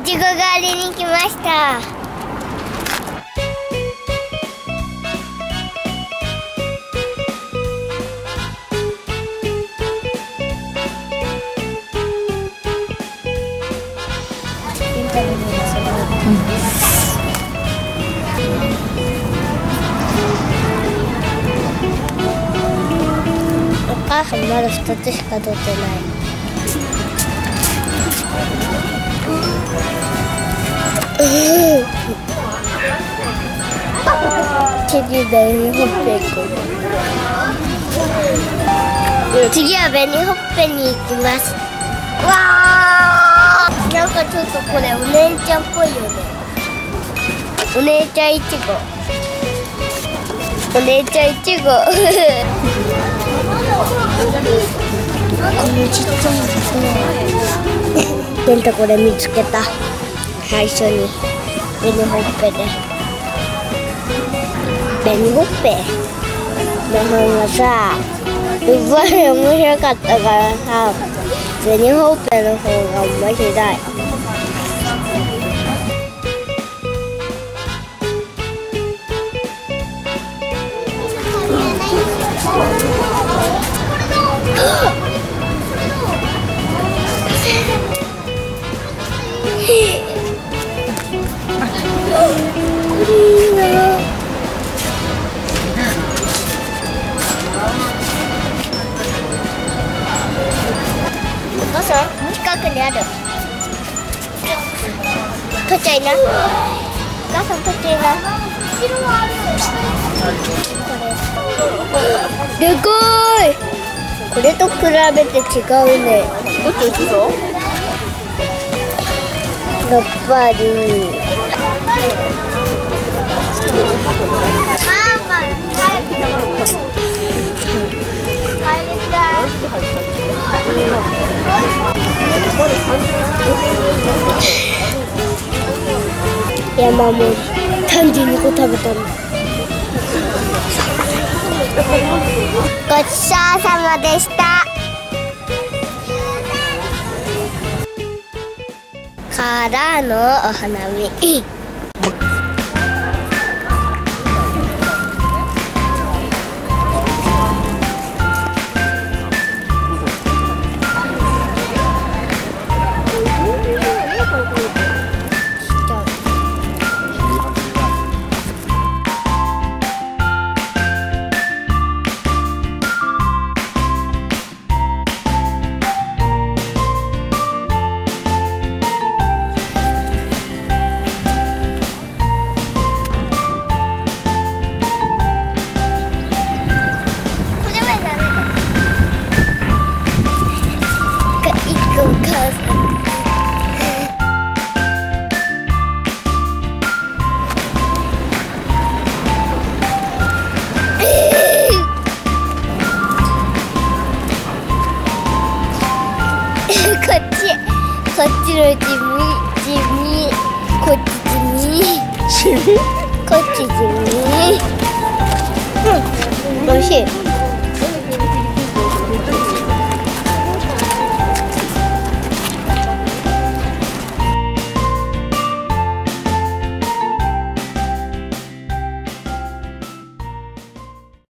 いちご狩りに来ました。お母さんまだ2つしか取ってない。紅ほっぺ行こう次は紅ほっぺに行きますわーなんかちょっとこれお姉ちゃんっぽいよねお姉ちゃんいちごお姉ちゃんいちごこのちっちゃいですね。ンタこれ見つけた。最初に紅ほっぺで。紅ほっぺの方がさ、すごい面白かったからさ、紅ほっぺの方が面白い。お母さん近くにある。取っちゃいな。お母さん取っちゃいな。これでかい。これと比べて違うね。どっち美味しそうやっぱり山盛り単純に個食べたの。ごちそうさまでした。からのお花見。地味こっち地味。地味？こっち地味。うん美味しい